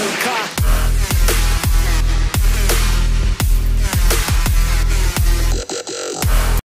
Car.